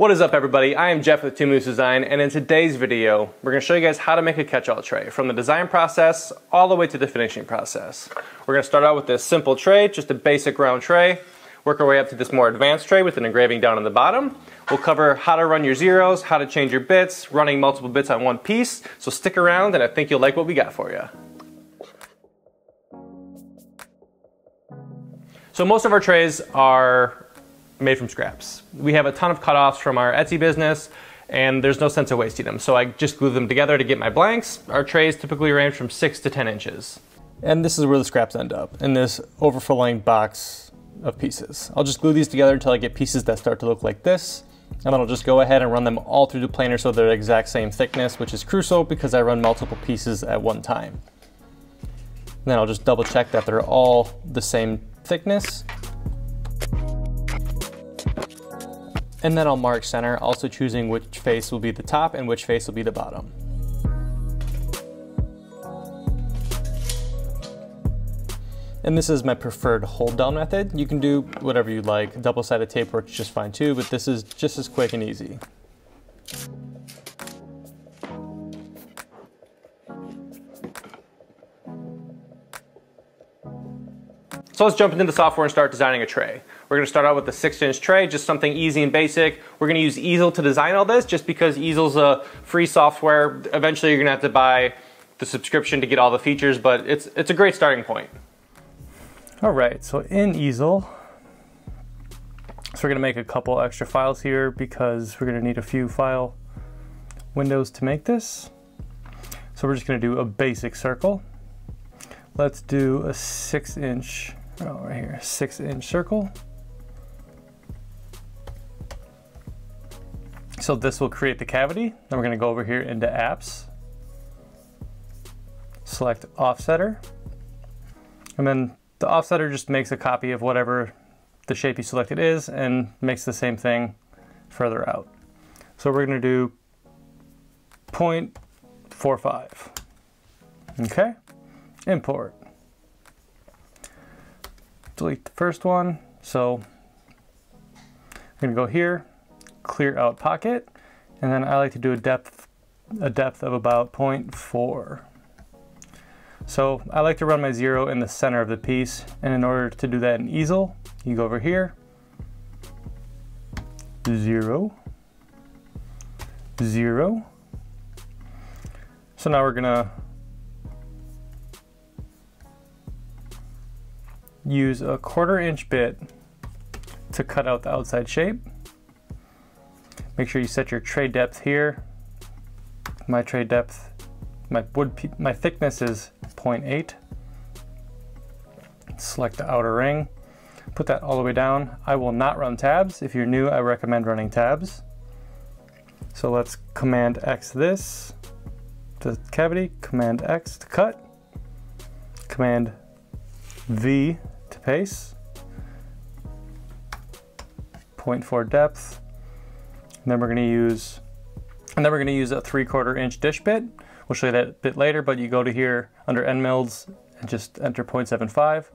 What is up everybody? I am Jeff with Two Moose Design and in today's video we're going to show you guys how to make a catch-all tray from the design process all the way to the finishing process. We're going to start out with this simple tray, just a basic round tray, work our way up to this more advanced tray with an engraving down on the bottom. We'll cover how to run your zeros, how to change your bits, running multiple bits on one piece, so stick around and I think you'll like what we got for you. So most of our trays are made from scraps. We have a ton of cutoffs from our Etsy business and there's no sense of wasting them. So I just glue them together to get my blanks. Our trays typically range from six to 10 inches. And this is where the scraps end up, in this overflowing box of pieces. I'll just glue these together until I get pieces that start to look like this. And then I'll just go ahead and run them all through the planer so they're the exact same thickness, which is crucial because I run multiple pieces at one time. And then I'll just double check that they're all the same thickness And then I'll mark center, also choosing which face will be the top and which face will be the bottom. And this is my preferred hold down method. You can do whatever you like. Double-sided tape works just fine too, but this is just as quick and easy. So let's jump into the software and start designing a tray. We're gonna start out with a six inch tray, just something easy and basic. We're gonna use Easel to design all this just because Easel's a free software. Eventually you're gonna have to buy the subscription to get all the features, but it's, it's a great starting point. All right, so in Easel, so we're gonna make a couple extra files here because we're gonna need a few file windows to make this. So we're just gonna do a basic circle. Let's do a six inch, oh, right here, six inch circle. So this will create the cavity. Then we're gonna go over here into apps, select offsetter, and then the offsetter just makes a copy of whatever the shape you selected is and makes the same thing further out. So we're gonna do 0.45. Okay, import. Delete the first one. So I'm gonna go here, clear out pocket, and then I like to do a depth, a depth of about 0.4. So I like to run my zero in the center of the piece, and in order to do that in easel, you go over here, zero, zero. So now we're gonna use a quarter inch bit to cut out the outside shape. Make sure you set your tray depth here. My tray depth, my wood, my thickness is 0.8. Select the outer ring, put that all the way down. I will not run tabs. If you're new, I recommend running tabs. So let's Command X this to cavity, Command X to cut, Command V paste, 0.4 depth, and then we're gonna use, and then we're gonna use a three quarter inch dish bit. We'll show you that a bit later, but you go to here under end mills and just enter 0.75.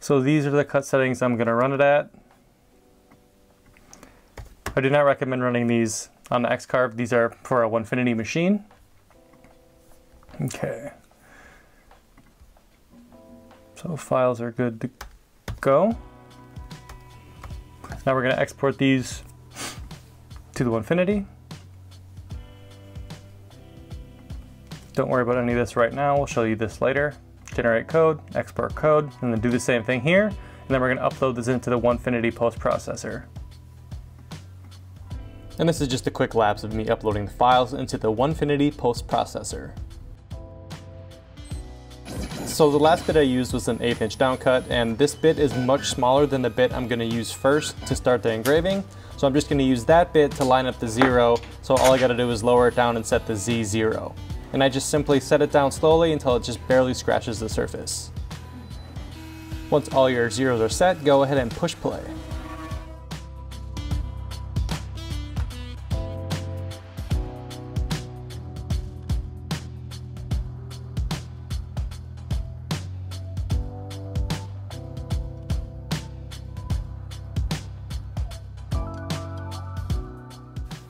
So these are the cut settings I'm gonna run it at. I do not recommend running these on the X-Carve. These are for a Onefinity machine. Okay. So files are good to go. Now we're going to export these to the Onefinity. Don't worry about any of this right now. We'll show you this later. Generate code, export code, and then do the same thing here. And then we're going to upload this into the Onefinity post processor. And this is just a quick lapse of me uploading the files into the Onefinity post processor. So the last bit I used was an eighth inch downcut and this bit is much smaller than the bit I'm gonna use first to start the engraving. So I'm just gonna use that bit to line up the zero. So all I gotta do is lower it down and set the Z zero. And I just simply set it down slowly until it just barely scratches the surface. Once all your zeros are set, go ahead and push play.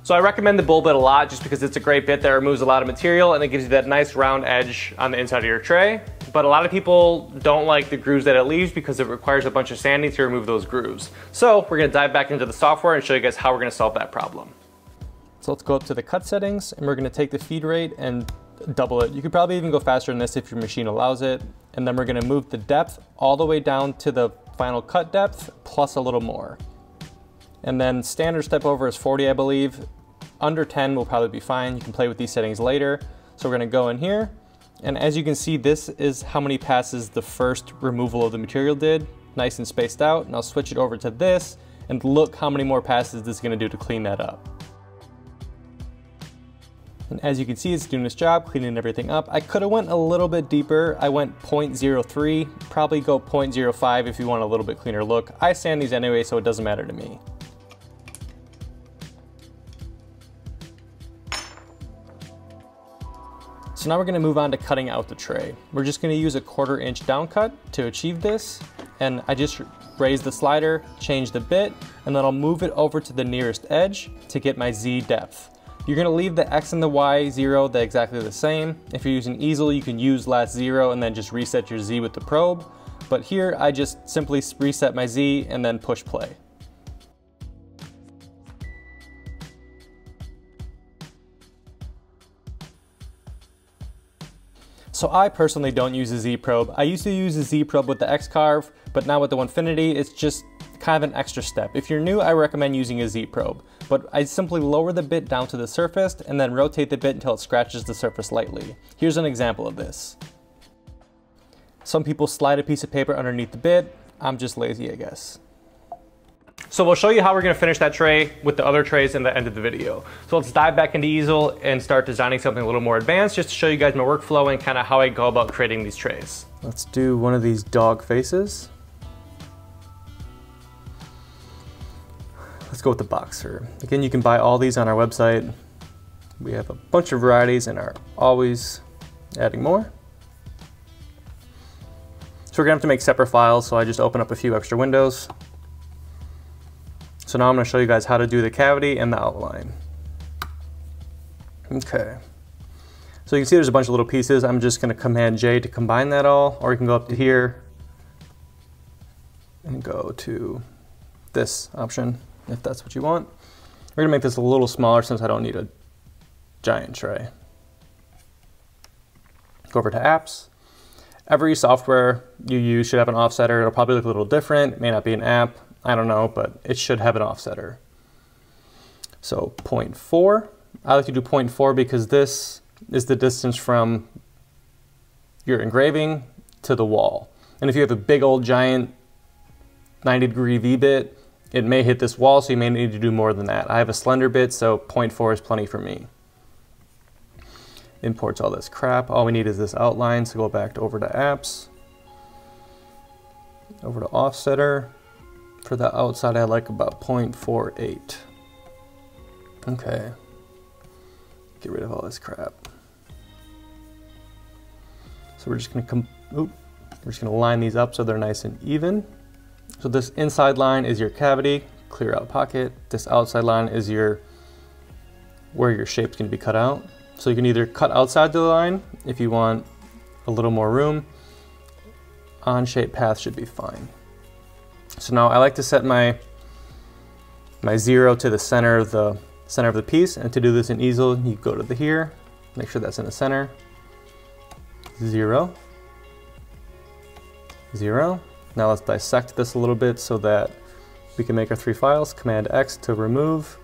So I recommend the bowl bit a lot just because it's a great bit that removes a lot of material and it gives you that nice round edge on the inside of your tray. But a lot of people don't like the grooves that it leaves because it requires a bunch of sanding to remove those grooves. So we're gonna dive back into the software and show you guys how we're gonna solve that problem. So let's go up to the cut settings and we're gonna take the feed rate and double it. You could probably even go faster than this if your machine allows it. And then we're gonna move the depth all the way down to the final cut depth plus a little more. And then standard step over is 40, I believe. Under 10 will probably be fine. You can play with these settings later. So we're gonna go in here. And as you can see, this is how many passes the first removal of the material did, nice and spaced out. And I'll switch it over to this and look how many more passes this is gonna do to clean that up. And as you can see, it's doing its job, cleaning everything up. I could have went a little bit deeper. I went 0.03, probably go 0.05 if you want a little bit cleaner look. I sand these anyway, so it doesn't matter to me. So now we're gonna move on to cutting out the tray. We're just gonna use a quarter inch down cut to achieve this. And I just raise the slider, change the bit, and then I'll move it over to the nearest edge to get my Z depth. You're gonna leave the X and the Y zero they're exactly the same. If you're using easel, you can use last zero and then just reset your Z with the probe. But here, I just simply reset my Z and then push play. So I personally don't use a Z probe. I used to use a Z probe with the X carve, but now with the Onefinity, it's just kind of an extra step. If you're new, I recommend using a Z probe, but I simply lower the bit down to the surface and then rotate the bit until it scratches the surface lightly. Here's an example of this. Some people slide a piece of paper underneath the bit. I'm just lazy, I guess. So we'll show you how we're gonna finish that tray with the other trays in the end of the video. So let's dive back into easel and start designing something a little more advanced just to show you guys my workflow and kind of how I go about creating these trays. Let's do one of these dog faces. Let's go with the boxer. Again, you can buy all these on our website. We have a bunch of varieties and are always adding more. So we're gonna have to make separate files, so I just open up a few extra windows. So now I'm gonna show you guys how to do the cavity and the outline. Okay. So you can see there's a bunch of little pieces. I'm just gonna Command J to combine that all, or you can go up to here and go to this option if that's what you want. We're gonna make this a little smaller since I don't need a giant tray. Go over to apps. Every software you use should have an offsetter. It'll probably look a little different. It may not be an app. I don't know, but it should have an offsetter. So 0.4. I like to do 0.4 because this is the distance from your engraving to the wall. And if you have a big old giant 90 degree V-bit, it may hit this wall, so you may need to do more than that. I have a slender bit, so 0.4 is plenty for me. Imports all this crap. All we need is this outline, so go back to over to apps. Over to offsetter. For the outside, I like about 0.48. Okay. Get rid of all this crap. So we're just gonna come, oop, we're just gonna line these up so they're nice and even. So this inside line is your cavity, clear out pocket. This outside line is your where your shape's gonna be cut out. So you can either cut outside the line if you want a little more room. On shape path should be fine. So now I like to set my my zero to the center of the center of the piece. And to do this in easel, you go to the here, make sure that's in the center. Zero, zero, now let's dissect this a little bit so that we can make our three files. Command X to remove.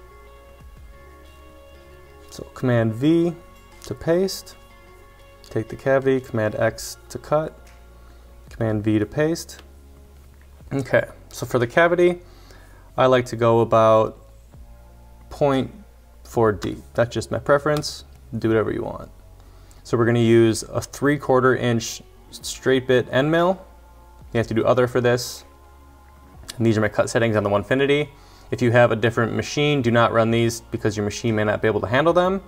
So Command V to paste. Take the cavity, Command X to cut. Command V to paste. Okay, so for the cavity, I like to go about 0.4 deep. That's just my preference. Do whatever you want. So we're gonna use a 3 quarter inch straight bit end mill you have to do other for this. And these are my cut settings on the Onefinity. If you have a different machine, do not run these because your machine may not be able to handle them.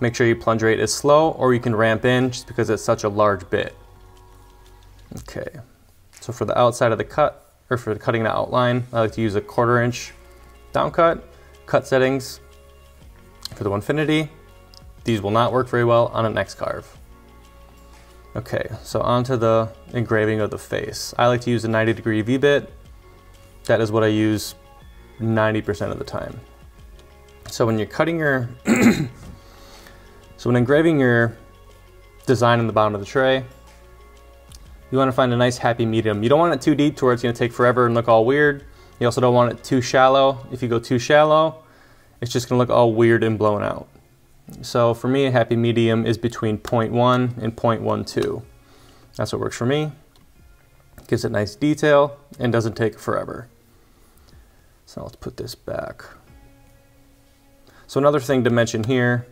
Make sure your plunge rate is slow or you can ramp in just because it's such a large bit. Okay, so for the outside of the cut, or for cutting the outline, I like to use a quarter inch down cut. Cut settings, For the Onefinity, these will not work very well on an X-Carve. Okay, so onto the engraving of the face. I like to use a 90 degree V-bit. That is what I use 90% of the time. So when you're cutting your, so when engraving your design in the bottom of the tray, you want to find a nice happy medium. You don't want it too deep to where it's going to take forever and look all weird. You also don't want it too shallow. If you go too shallow, it's just going to look all weird and blown out. So for me, a happy medium is between 0.1 and 0.12. That's what works for me. Gives it nice detail and doesn't take forever. So let's put this back. So another thing to mention here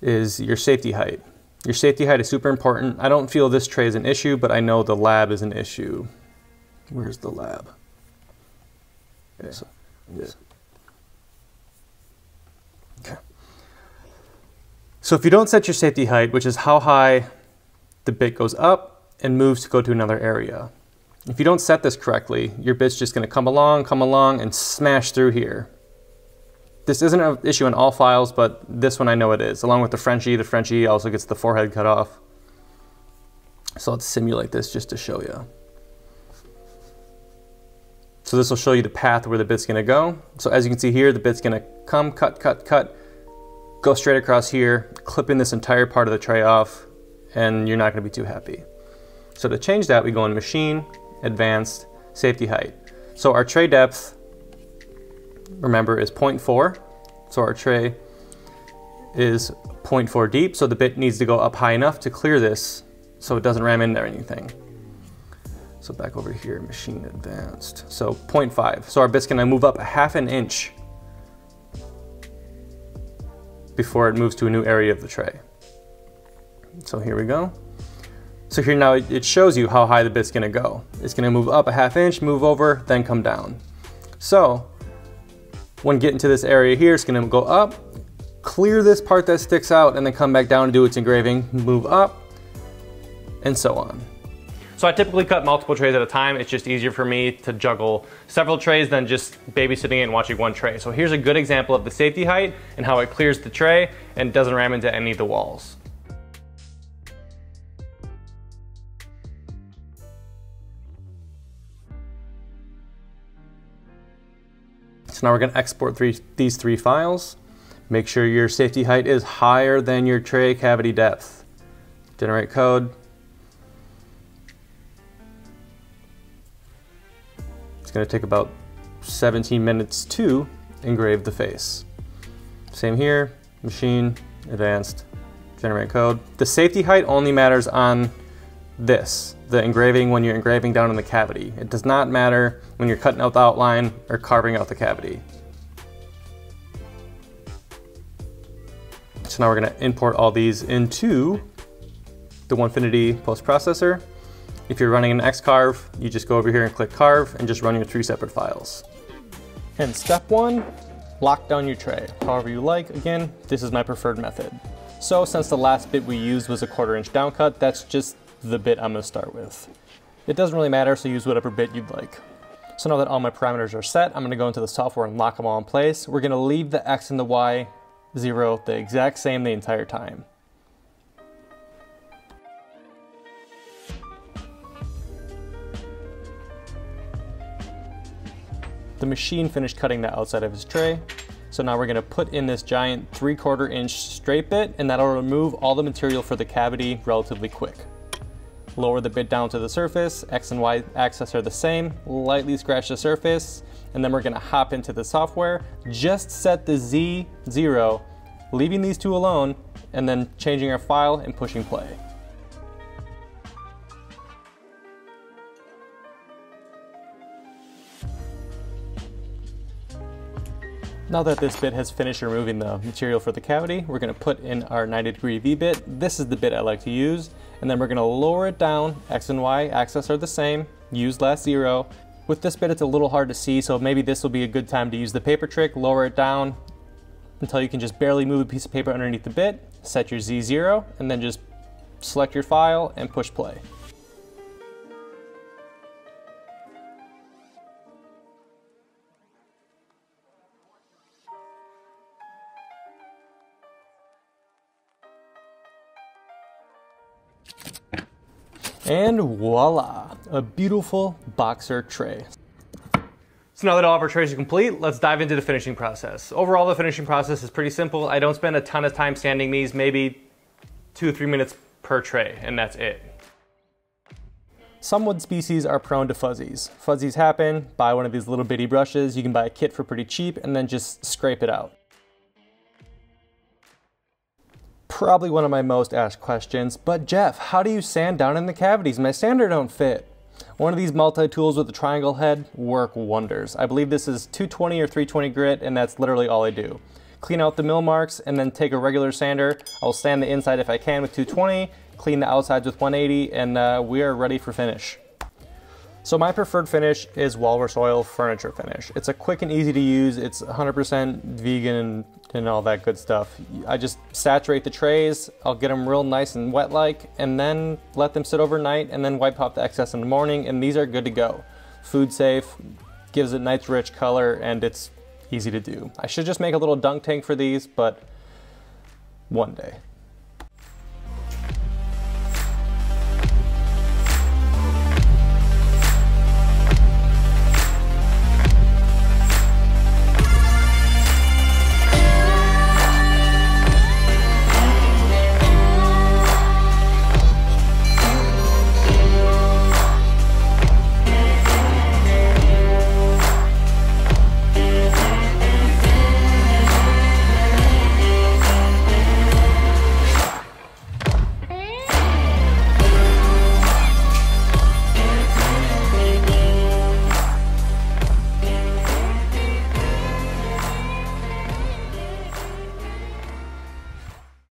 is your safety height. Your safety height is super important. I don't feel this tray is an issue, but I know the lab is an issue. Where's the lab? Okay. So, yeah. Okay. So if you don't set your safety height, which is how high the bit goes up and moves to go to another area, if you don't set this correctly, your bit's just going to come along, come along, and smash through here. This isn't an issue in all files, but this one I know it is. Along with the Frenchie, the Frenchie also gets the forehead cut off. So let's simulate this just to show you. So this will show you the path where the bit's gonna go. So as you can see here, the bit's gonna come, cut, cut, cut, go straight across here, clipping this entire part of the tray off, and you're not gonna be too happy. So to change that, we go in Machine, advanced, safety height. So our tray depth, remember, is 0.4. So our tray is 0.4 deep, so the bit needs to go up high enough to clear this so it doesn't ram in there anything. So back over here, machine advanced. So 0.5. So our bit's gonna move up a half an inch before it moves to a new area of the tray. So here we go. So here now it shows you how high the bit's gonna go. It's gonna move up a half inch, move over, then come down. So when getting to this area here, it's gonna go up, clear this part that sticks out, and then come back down and do its engraving, move up, and so on. So I typically cut multiple trays at a time. It's just easier for me to juggle several trays than just babysitting it and watching one tray. So here's a good example of the safety height and how it clears the tray and doesn't ram into any of the walls. Now we're gonna export three, these three files. Make sure your safety height is higher than your tray cavity depth. Generate code. It's gonna take about 17 minutes to engrave the face. Same here, machine, advanced, generate code. The safety height only matters on this, the engraving when you're engraving down in the cavity. It does not matter when you're cutting out the outline or carving out the cavity. So now we're gonna import all these into the Onefinity post-processor. If you're running an X-Carve, you just go over here and click Carve and just run your three separate files. And step one, lock down your tray, however you like. Again, this is my preferred method. So since the last bit we used was a quarter inch downcut, that's just the bit I'm gonna start with. It doesn't really matter, so use whatever bit you'd like. So now that all my parameters are set, I'm gonna go into the software and lock them all in place. We're gonna leave the X and the Y zero the exact same the entire time. The machine finished cutting the outside of his tray. So now we're gonna put in this giant three quarter inch straight bit and that'll remove all the material for the cavity relatively quick. Lower the bit down to the surface, X and Y axis are the same, lightly scratch the surface, and then we're gonna hop into the software, just set the Z zero, leaving these two alone, and then changing our file and pushing play. Now that this bit has finished removing the material for the cavity, we're gonna put in our 90 degree V-bit. This is the bit I like to use. And then we're gonna lower it down. X and Y axis are the same. Use last zero. With this bit, it's a little hard to see, so maybe this will be a good time to use the paper trick. Lower it down until you can just barely move a piece of paper underneath the bit. Set your Z0, and then just select your file and push play. And voila, a beautiful boxer tray. So now that all of our trays are complete, let's dive into the finishing process. Overall, the finishing process is pretty simple. I don't spend a ton of time sanding these, maybe two or three minutes per tray, and that's it. Some wood species are prone to fuzzies. Fuzzies happen, buy one of these little bitty brushes, you can buy a kit for pretty cheap, and then just scrape it out. Probably one of my most asked questions, but Jeff, how do you sand down in the cavities? My sander don't fit. One of these multi-tools with a triangle head work wonders. I believe this is 220 or 320 grit, and that's literally all I do. Clean out the mill marks, and then take a regular sander. I'll sand the inside if I can with 220, clean the outsides with 180, and uh, we are ready for finish. So my preferred finish is walrus oil furniture finish. It's a quick and easy to use. It's 100% vegan and all that good stuff. I just saturate the trays. I'll get them real nice and wet like, and then let them sit overnight and then wipe off the excess in the morning. And these are good to go. Food safe, gives it nice rich color, and it's easy to do. I should just make a little dunk tank for these, but one day.